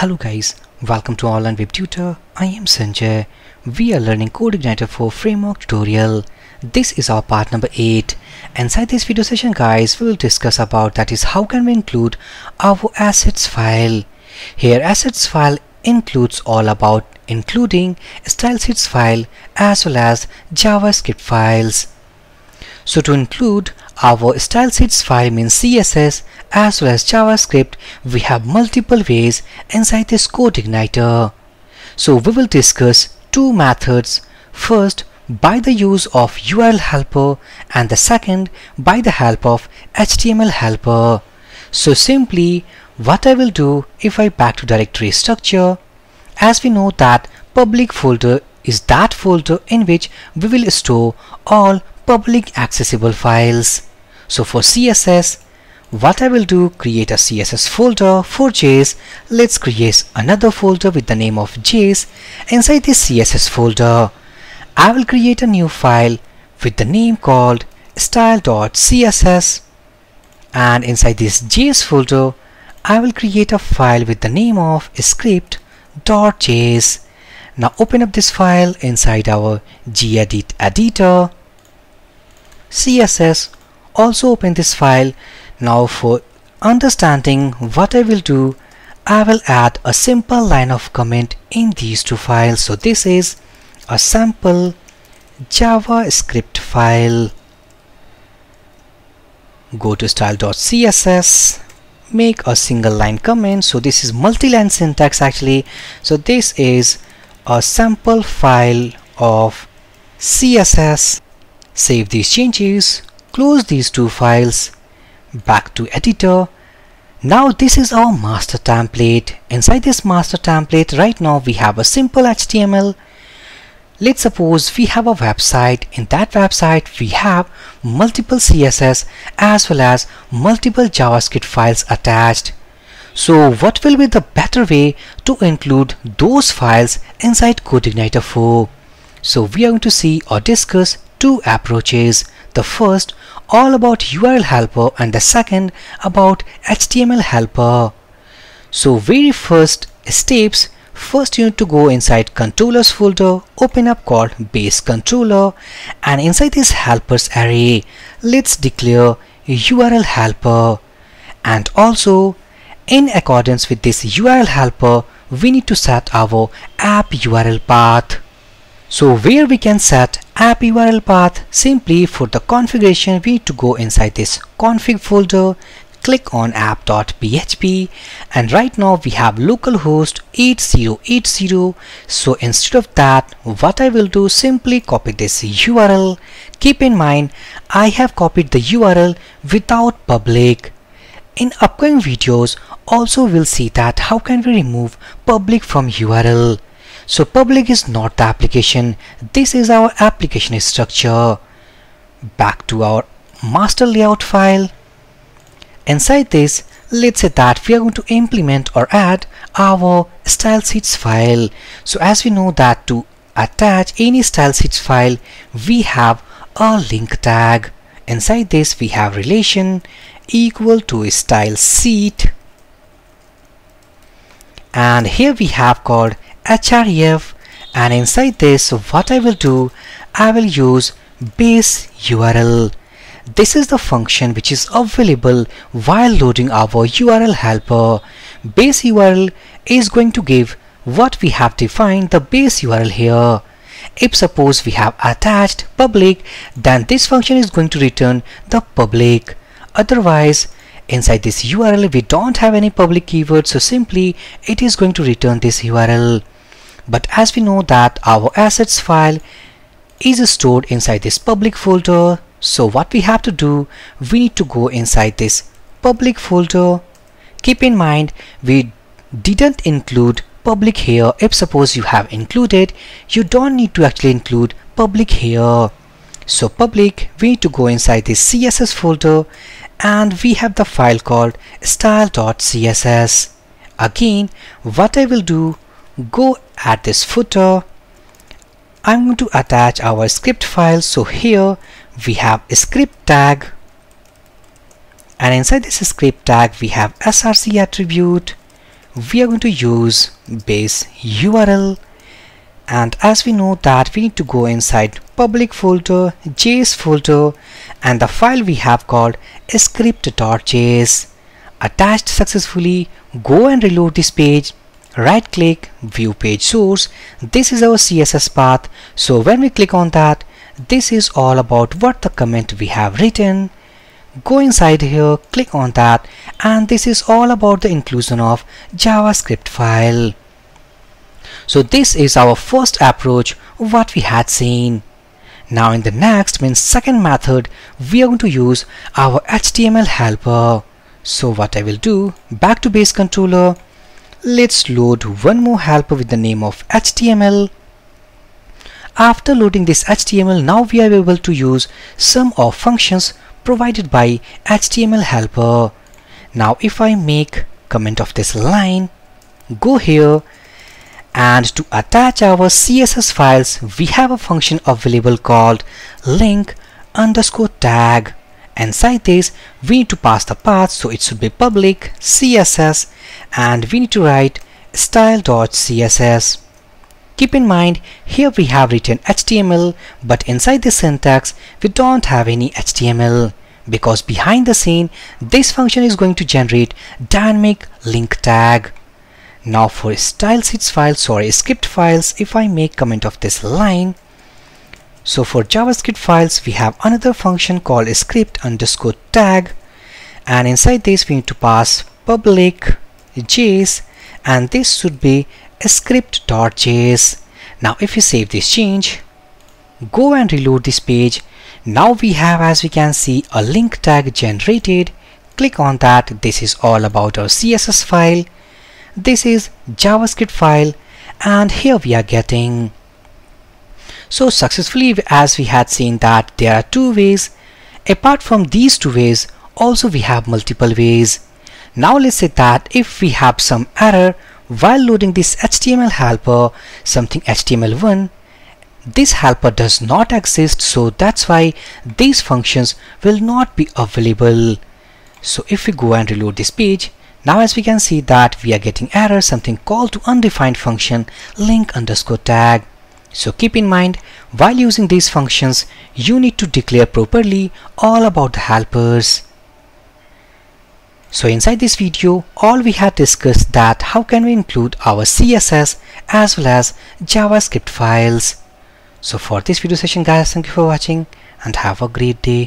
Hello guys, welcome to Online Web Tutor. I am Sanjay. We are learning CodeIgniter 4 framework tutorial. This is our part number 8. Inside this video session guys, we will discuss about that is how can we include our assets file. Here assets file includes all about including style sheets file as well as JavaScript files. So to include our style sheets file means CSS as well as JavaScript, we have multiple ways inside this CodeIgniter. So we will discuss two methods. First, by the use of URL helper and the second by the help of HTML helper. So simply what I will do if I back to directory structure, as we know that public folder is that folder in which we will store all public accessible files. So for CSS, what I will do create a CSS folder for JS. Let's create another folder with the name of JS. Inside this CSS folder, I will create a new file with the name called style.css and inside this JS folder, I will create a file with the name of script.js. Now open up this file inside our gedit editor. CSS also open this file. Now for understanding what I will do I will add a simple line of comment in these two files. So this is a sample javascript file. Go to style.css make a single line comment. So this is multi-line syntax actually. So this is a sample file of css save these changes close these two files back to editor. Now this is our master template. Inside this master template right now we have a simple HTML let's suppose we have a website. In that website we have multiple CSS as well as multiple JavaScript files attached. So what will be the better way to include those files inside CodeIgniter 4 so we are going to see or discuss two approaches the first all about URL helper and the second about HTML helper. So very first steps first you need to go inside controllers folder open up called base controller and inside this helpers array let's declare URL helper and also in accordance with this URL helper we need to set our app URL path so where we can set app URL path, simply for the configuration we need to go inside this config folder, click on app.php and right now we have localhost 8080 so instead of that what I will do simply copy this URL keep in mind I have copied the URL without public. In upcoming videos also we'll see that how can we remove public from URL so public is not the application. This is our application structure. Back to our master layout file. Inside this, let's say that we are going to implement or add our style sheets file. So as we know that to attach any style sheets file, we have a link tag. Inside this, we have relation equal to style sheet. And here we have called href and inside this what I will do I will use base URL this is the function which is available while loading our URL helper. Base URL is going to give what we have defined the base URL here. If suppose we have attached public then this function is going to return the public. Otherwise inside this URL we don't have any public keyword so simply it is going to return this URL but as we know that our assets file is stored inside this public folder so what we have to do we need to go inside this public folder. Keep in mind we didn't include public here. If suppose you have included you don't need to actually include public here. So public we need to go inside this css folder and we have the file called style.css again what I will do go at this footer. I'm going to attach our script file. So here we have a script tag. And inside this script tag we have src attribute. We are going to use base URL and as we know that we need to go inside public folder js folder. And the file we have called script.js attached successfully go and reload this page right click view page source this is our css path so when we click on that this is all about what the comment we have written go inside here click on that and this is all about the inclusion of javascript file so this is our first approach what we had seen. Now in the next means second method we are going to use our HTML helper. So what I will do back to base controller let's load one more helper with the name of HTML. After loading this HTML now we are able to use some of functions provided by HTML helper. Now if I make comment of this line go here and to attach our css files we have a function available called link underscore tag inside this we need to pass the path so it should be public css and we need to write style.css keep in mind here we have written html but inside the syntax we don't have any html because behind the scene this function is going to generate dynamic link tag. Now for style sheets files or script files, if I make comment of this line, so for JavaScript files, we have another function called script underscore tag. And inside this, we need to pass public js and this should be script.js. Now if you save this change, go and reload this page. Now we have as we can see a link tag generated. Click on that. This is all about our CSS file this is javascript file and here we are getting so successfully as we had seen that there are two ways. Apart from these two ways also we have multiple ways. Now let's say that if we have some error while loading this HTML helper something HTML1 this helper does not exist so that's why these functions will not be available. So if we go and reload this page now as we can see that we are getting error something called to undefined function link underscore tag. So keep in mind while using these functions you need to declare properly all about the helpers. So inside this video all we had discussed that how can we include our CSS as well as JavaScript files. So for this video session guys thank you for watching and have a great day.